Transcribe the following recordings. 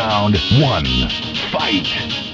Round one. Fight.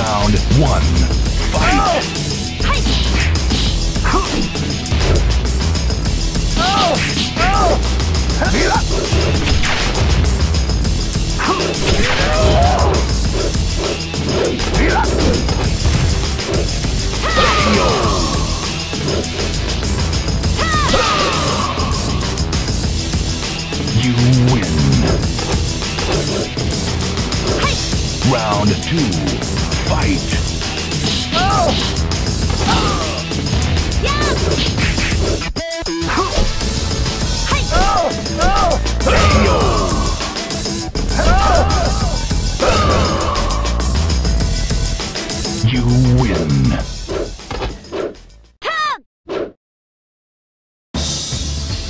Round one. Fight. You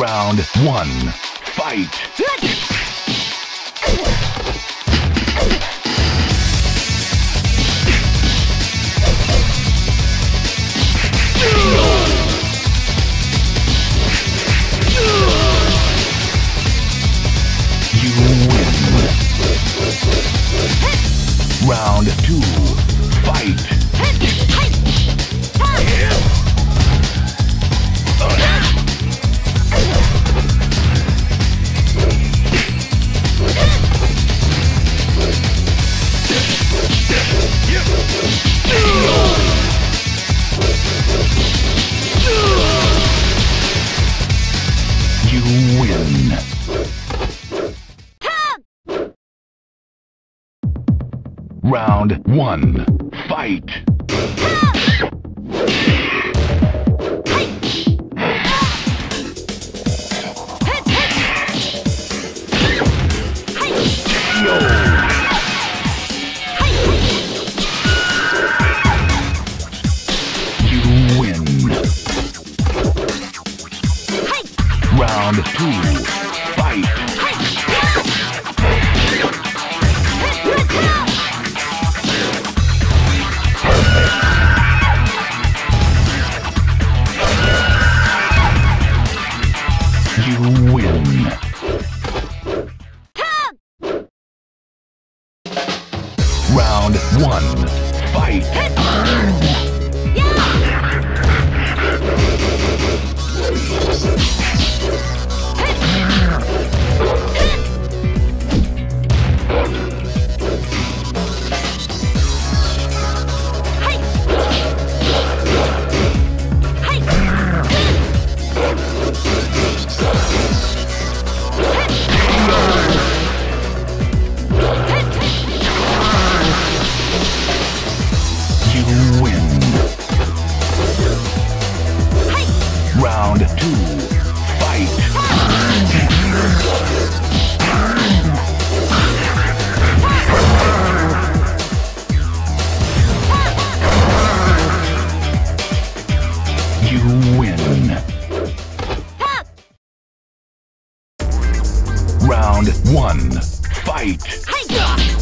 Round one. Fight. Round one. Fight. Round one. Fight. Round one, fight! KO!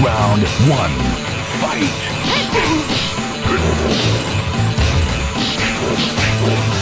Round one, fight!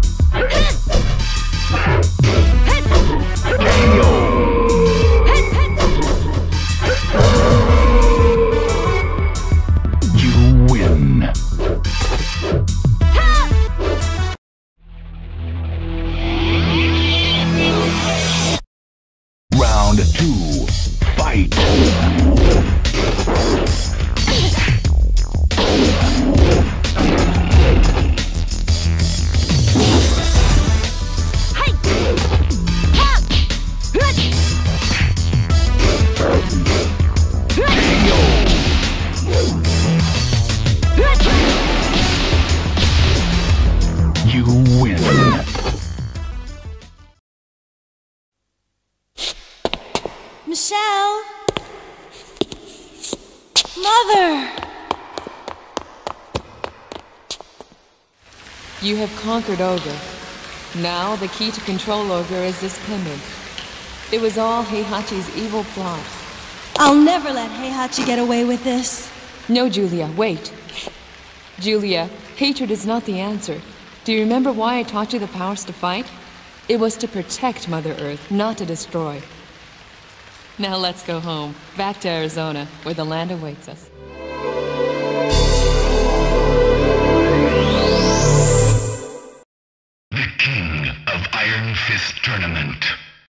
win. Michelle? Mother! You have conquered Ogre. Now the key to control Ogre is this pendant. It was all Heihachi's evil plot. I'll never let Heihachi get away with this. No, Julia, wait. Julia, hatred is not the answer. Do you remember why I taught you the powers to fight? It was to protect Mother Earth, not to destroy. Now let's go home, back to Arizona, where the land awaits us. The King of Iron Fist Tournament.